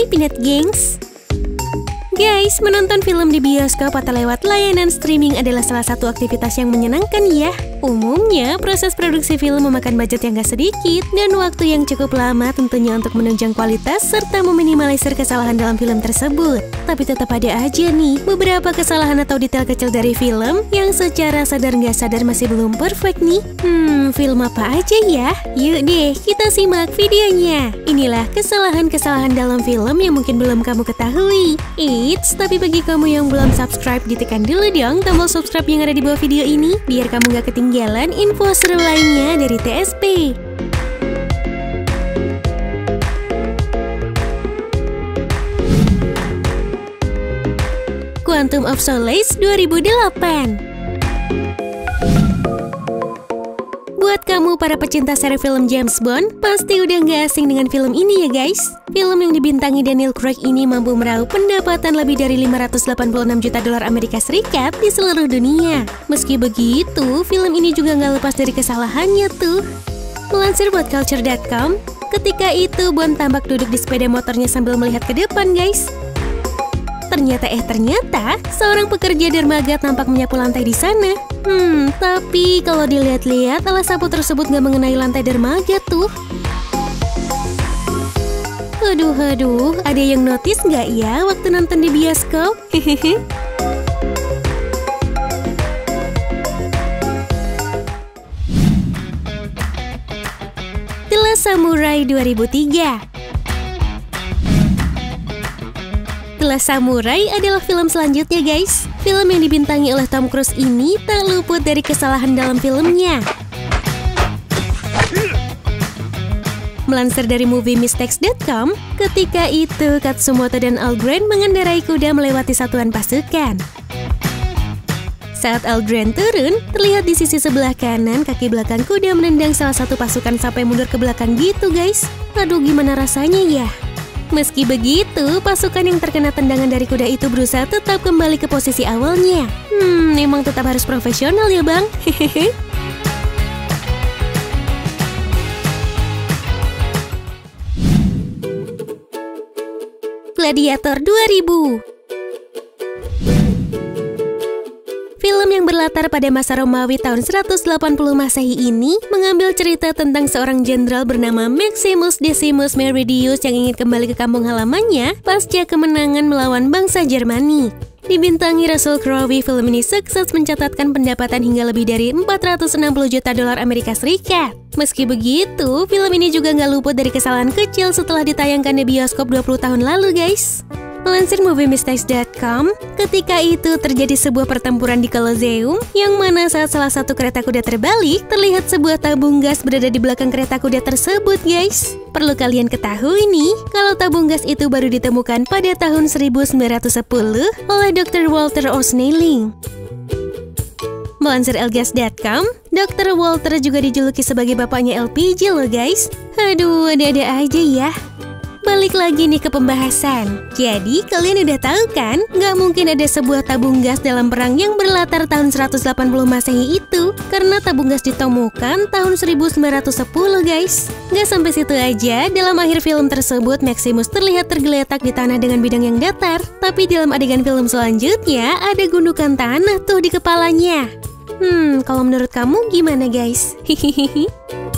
Hai Peanut Gengs! Guys, menonton film di bioskop atau lewat layanan streaming adalah salah satu aktivitas yang menyenangkan ya. Umumnya, proses produksi film memakan budget yang gak sedikit dan waktu yang cukup lama tentunya untuk menunjang kualitas serta meminimalisir kesalahan dalam film tersebut. Tapi tetap ada aja nih beberapa kesalahan atau detail kecil dari film yang secara sadar nggak sadar masih belum perfect nih. Hmm, film apa aja ya? Yuk deh, kita simak videonya. Inilah kesalahan-kesalahan dalam film yang mungkin belum kamu ketahui. Eits, tapi bagi kamu yang belum subscribe, ditekan dulu dong tombol subscribe yang ada di bawah video ini, biar kamu gak ketinggalan info seru lainnya dari TSP. Quantum of Solace 2008 Buat kamu para pecinta seri film James Bond, pasti udah nggak asing dengan film ini ya guys. Film yang dibintangi Daniel Craig ini mampu meraup pendapatan lebih dari 586 juta dolar Amerika Serikat di seluruh dunia. Meski begitu, film ini juga nggak lepas dari kesalahannya tuh. Melansir buat culture.com, ketika itu Bond tampak duduk di sepeda motornya sambil melihat ke depan guys. Ternyata eh ternyata, seorang pekerja dermaga tampak menyapu lantai di sana. Hmm, tapi kalau dilihat-lihat alas sapu tersebut nggak mengenai lantai dermaga tuh. Aduh, aduh, ada yang notice nggak ya waktu nonton di bioskop? Hehehe. The Samurai 2003 The Samurai adalah film selanjutnya guys. Film yang dibintangi oleh Tom Cruise ini tak luput dari kesalahan dalam filmnya. Melansir dari moviemistakes.com, ketika itu Katsumoto dan Algren mengendarai kuda melewati satuan pasukan. Saat Algren turun, terlihat di sisi sebelah kanan kaki belakang kuda menendang salah satu pasukan sampai mundur ke belakang gitu guys. Aduh gimana rasanya ya? Meski begitu, pasukan yang terkena tendangan dari kuda itu berusaha tetap kembali ke posisi awalnya. Hmm, memang tetap harus profesional ya bang? Hehehe. Gladiator 2000 berlatar pada masa Romawi tahun 180 Masehi ini mengambil cerita tentang seorang jenderal bernama Maximus Decimus Meridius yang ingin kembali ke kampung halamannya pasca kemenangan melawan bangsa Jermani. Dibintangi Russell Crowe, film ini sukses mencatatkan pendapatan hingga lebih dari 460 juta dolar Amerika Serikat. Meski begitu, film ini juga nggak luput dari kesalahan kecil setelah ditayangkan di bioskop 20 tahun lalu guys. Melansir moviemistakes.com, ketika itu terjadi sebuah pertempuran di Colosseum yang mana saat salah satu kereta kuda terbalik, terlihat sebuah tabung gas berada di belakang kereta kuda tersebut, guys. Perlu kalian ketahui nih, kalau tabung gas itu baru ditemukan pada tahun 1910 oleh Dr. Walter O'Snelling. Melansir Elgas.com, Dr. Walter juga dijuluki sebagai bapaknya LPG loh guys. Aduh, ada-ada aja ya. Balik lagi nih ke pembahasan. Jadi, kalian udah tahu kan? Nggak mungkin ada sebuah tabung gas dalam perang yang berlatar tahun 180 Masehi itu. Karena tabung gas ditemukan tahun 1910 guys. Nggak sampai situ aja, dalam akhir film tersebut Maximus terlihat tergeletak di tanah dengan bidang yang datar. Tapi dalam adegan film selanjutnya, ada gundukan tanah tuh di kepalanya. Hmm, kalau menurut kamu gimana guys? Hihihi.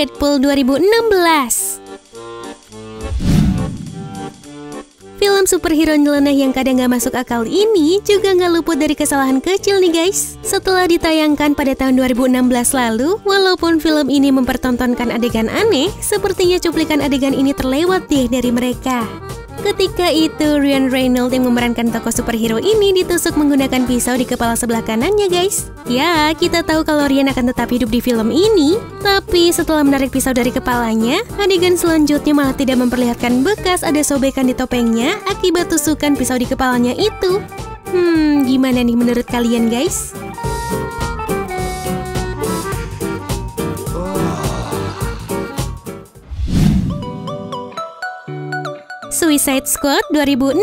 Deadpool 2016 Film superhero nyeleneh yang kadang gak masuk akal ini juga gak luput dari kesalahan kecil nih guys. Setelah ditayangkan pada tahun 2016 lalu, walaupun film ini mempertontonkan adegan aneh, sepertinya cuplikan adegan ini terlewat deh dari mereka. Ketika itu, Ryan Reynolds yang memerankan tokoh superhero ini ditusuk menggunakan pisau di kepala sebelah kanannya guys. Ya, kita tahu kalau Ryan akan tetap hidup di film ini, tapi setelah menarik pisau dari kepalanya, adegan selanjutnya malah tidak memperlihatkan bekas ada sobekan di topengnya akibat tusukan pisau di kepalanya itu. Hmm, gimana nih menurut kalian guys? Suicide Squad 2016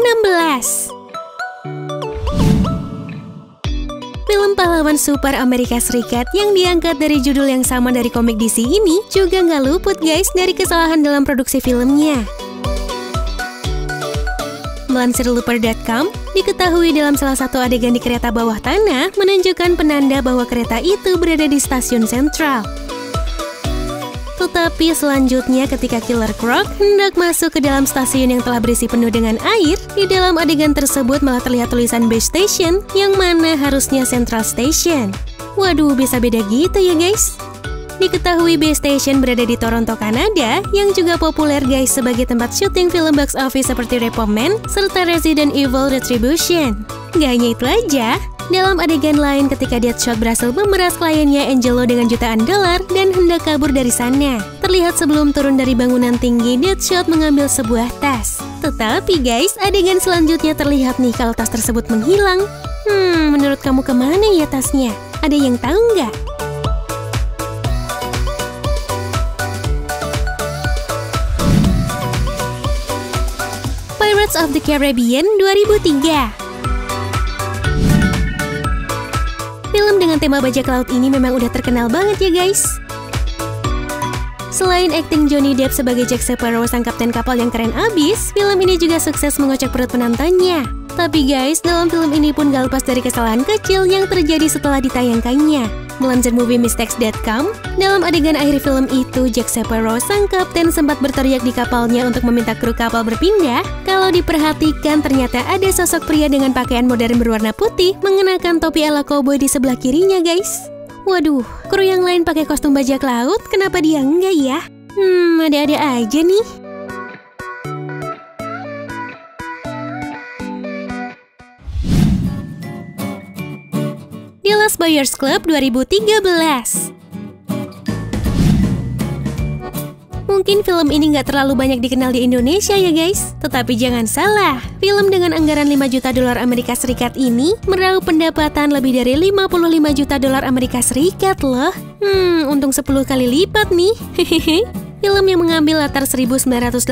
Film pahlawan super Amerika Serikat yang diangkat dari judul yang sama dari komik DC ini juga nggak luput guys dari kesalahan dalam produksi filmnya. Melansir Looper.com, diketahui dalam salah satu adegan di kereta bawah tanah menunjukkan penanda bahwa kereta itu berada di stasiun sentral. Tetapi selanjutnya ketika Killer Croc hendak masuk ke dalam stasiun yang telah berisi penuh dengan air, di dalam adegan tersebut malah terlihat tulisan Base Station yang mana harusnya Central Station. Waduh, bisa beda gitu ya guys. Diketahui Base Station berada di Toronto, Kanada, yang juga populer guys sebagai tempat syuting film box office seperti Repo Man serta Resident Evil Retribution. Gak hanya itu aja, dalam adegan lain ketika Deadshot berhasil memeras kliennya Angelo dengan jutaan dolar dan hendak kabur dari sana. Terlihat sebelum turun dari bangunan tinggi, Deadshot mengambil sebuah tas. Tetapi guys, adegan selanjutnya terlihat nih kalau tas tersebut menghilang. Hmm, menurut kamu ke mana ya tasnya? Ada yang tahu nggak? Pirates of the Caribbean 2003 Dengan tema bajak laut ini memang udah terkenal banget ya guys. Selain akting Johnny Depp sebagai Jack Sparrow sang kapten kapal yang keren abis, film ini juga sukses mengocok perut penontonnya. Tapi guys, dalam film ini pun gak lepas dari kesalahan kecil yang terjadi setelah ditayangkannya. Melansir moviemistakes.com, dalam adegan akhir film itu, Jack Sparrow, sang kapten sempat berteriak di kapalnya untuk meminta kru kapal berpindah. Kalau diperhatikan, ternyata ada sosok pria dengan pakaian modern berwarna putih mengenakan topi ala cowboy di sebelah kirinya, guys. Waduh, kru yang lain pakai kostum bajak laut, kenapa dia enggak ya? Hmm, ada-ada aja nih. Dallas Buyers Club 2013. Mungkin film ini nggak terlalu banyak dikenal di Indonesia ya guys. Tetapi jangan salah, film dengan anggaran 5 juta dolar Amerika Serikat ini meraup pendapatan lebih dari 55 juta dolar Amerika Serikat loh. Hmm, untung 10 kali lipat nih. Hehehe. Film yang mengambil latar 1985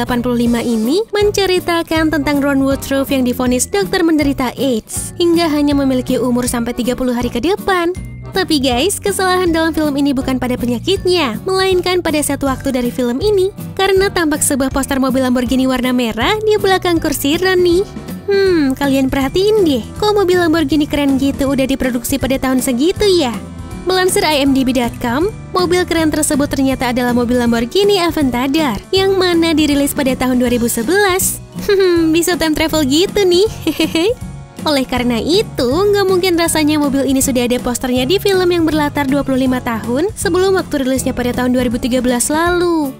ini menceritakan tentang Ron Woodruff yang difonis dokter menderita AIDS hingga hanya memiliki umur sampai 30 hari ke depan. Tapi guys, kesalahan dalam film ini bukan pada penyakitnya, melainkan pada satu waktu dari film ini. Karena tampak sebuah poster mobil Lamborghini warna merah di belakang kursi Ron nih. Hmm, kalian perhatiin deh, kok mobil Lamborghini keren gitu udah diproduksi pada tahun segitu ya? Melansir IMDb.com, mobil keren tersebut ternyata adalah mobil Lamborghini Aventador yang mana dirilis pada tahun 2011. Hmm, bisa time travel gitu nih. Oleh karena itu, nggak mungkin rasanya mobil ini sudah ada posternya di film yang berlatar 25 tahun sebelum waktu rilisnya pada tahun 2013 lalu.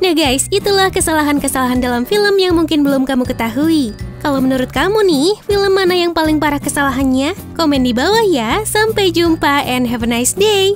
Nah guys, itulah kesalahan-kesalahan dalam film yang mungkin belum kamu ketahui. Kalau menurut kamu nih, film mana yang paling parah kesalahannya? Komen di bawah ya. Sampai jumpa and have a nice day.